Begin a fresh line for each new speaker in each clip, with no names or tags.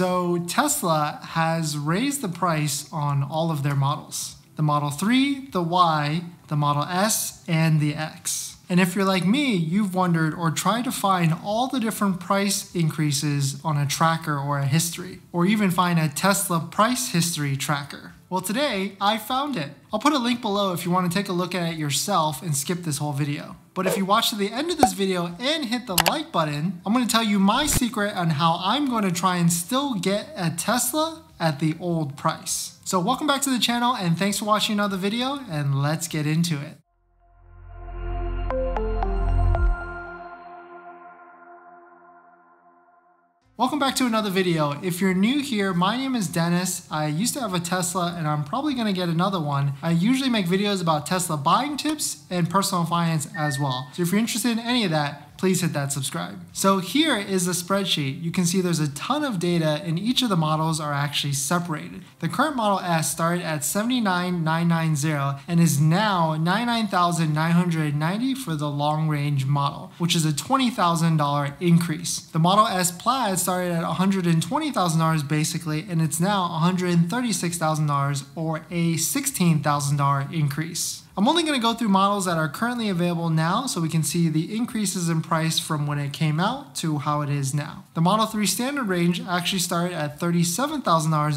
So Tesla has raised the price on all of their models the Model 3, the Y, the Model S, and the X. And if you're like me, you've wondered or tried to find all the different price increases on a tracker or a history, or even find a Tesla price history tracker. Well, today I found it. I'll put a link below if you want to take a look at it yourself and skip this whole video. But if you watch to the end of this video and hit the like button, I'm going to tell you my secret on how I'm going to try and still get a Tesla at the old price. So welcome back to the channel and thanks for watching another video and let's get into it. Welcome back to another video. If you're new here, my name is Dennis. I used to have a Tesla and I'm probably gonna get another one. I usually make videos about Tesla buying tips and personal finance as well. So if you're interested in any of that, please hit that subscribe. So here is the spreadsheet. You can see there's a ton of data and each of the models are actually separated. The current Model S started at 79,990 and is now 99,990 for the long range model, which is a $20,000 increase. The Model S Plaid started at $120,000 basically and it's now $136,000 or a $16,000 increase. I'm only going to go through models that are currently available now so we can see the increases in price from when it came out to how it is now. The Model 3 standard range actually started at $37,000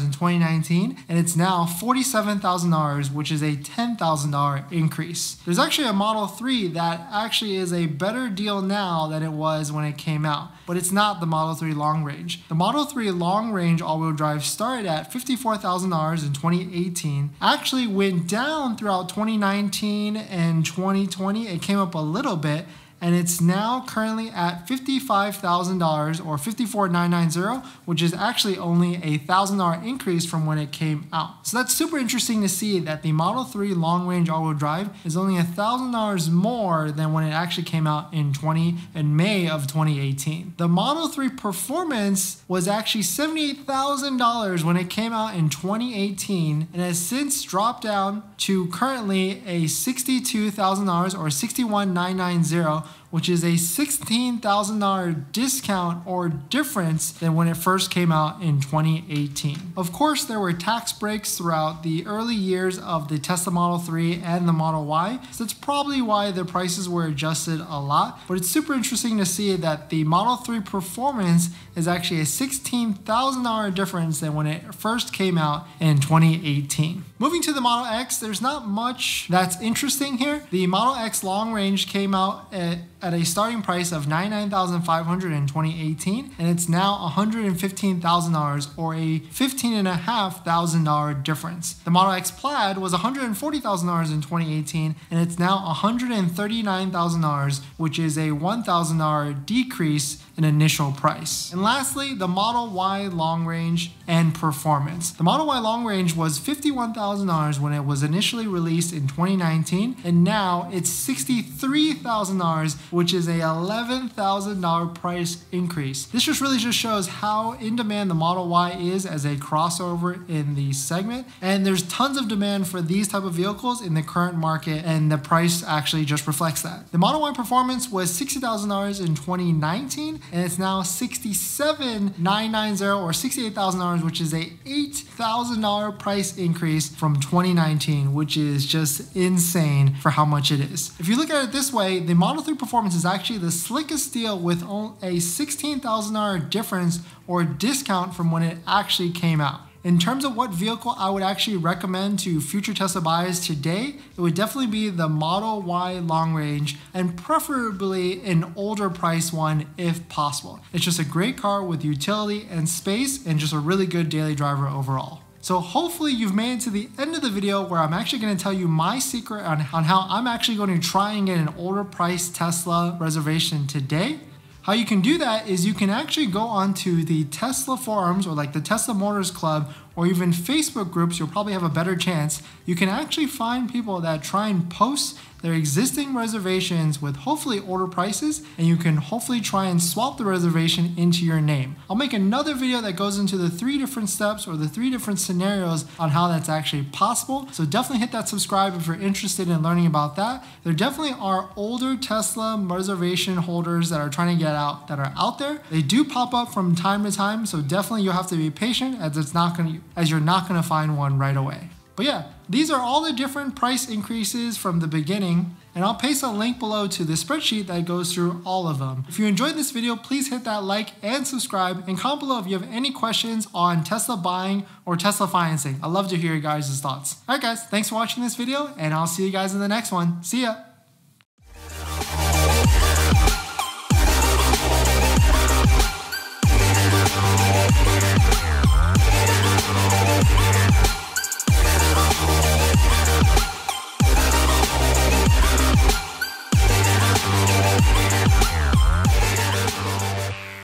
in 2019 and it's now $47,000 which is a $10,000 increase. There's actually a Model 3 that actually is a better deal now than it was when it came out, but it's not the Model 3 long range. The Model 3 long range all-wheel drive started at $54,000 in 2018, actually went down throughout 2019 2019 and 2020, it came up a little bit and it's now currently at $55,000 or 54,990, which is actually only a $1,000 increase from when it came out. So that's super interesting to see that the Model 3 long range all-wheel drive is only $1,000 more than when it actually came out in 20 in May of 2018. The Model 3 Performance was actually $78,000 when it came out in 2018 and has since dropped down to currently a $62,000 or $61,990 which is a $16,000 discount or difference than when it first came out in 2018. Of course, there were tax breaks throughout the early years of the Tesla Model 3 and the Model Y, so that's probably why the prices were adjusted a lot, but it's super interesting to see that the Model 3 Performance is actually a $16,000 difference than when it first came out in 2018. Moving to the Model X, there's not much that's interesting here. The Model X long range came out at at a starting price of $99,500 in 2018, and it's now $115,000 or a $15,500 difference. The Model X Plaid was $140,000 in 2018, and it's now $139,000, which is a $1,000 decrease in initial price. And lastly, the Model Y long range and performance. The Model Y long range was $51,000 when it was initially released in 2019, and now it's $63,000, which is a $11,000 price increase. This just really just shows how in demand the Model Y is as a crossover in the segment, and there's tons of demand for these type of vehicles in the current market, and the price actually just reflects that. The Model Y performance was $60,000 in 2019, and it's now 67,990 or $68,000, which is a $8,000 price increase from 2019, which is just insane for how much it is. If you look at it this way, the Model 3 performance is actually the slickest deal with a $16,000 difference or discount from when it actually came out. In terms of what vehicle I would actually recommend to future Tesla buyers today, it would definitely be the Model Y long range and preferably an older price one if possible. It's just a great car with utility and space and just a really good daily driver overall. So hopefully you've made it to the end of the video where I'm actually going to tell you my secret on, on how I'm actually going to try and get an older price Tesla reservation today. How you can do that is you can actually go onto the Tesla forums or like the Tesla Motors Club or even Facebook groups, you'll probably have a better chance. You can actually find people that try and post their existing reservations with hopefully order prices and you can hopefully try and swap the reservation into your name. I'll make another video that goes into the three different steps or the three different scenarios on how that's actually possible. So definitely hit that subscribe if you're interested in learning about that. There definitely are older Tesla reservation holders that are trying to get out that are out there. They do pop up from time to time, so definitely you'll have to be patient as it's not going to as you're not going to find one right away. But yeah, these are all the different price increases from the beginning, and I'll paste a link below to the spreadsheet that goes through all of them. If you enjoyed this video, please hit that like and subscribe, and comment below if you have any questions on Tesla buying or Tesla financing. I'd love to hear your guys' thoughts. Alright guys, thanks for watching this video, and I'll see you guys in the next one. See ya!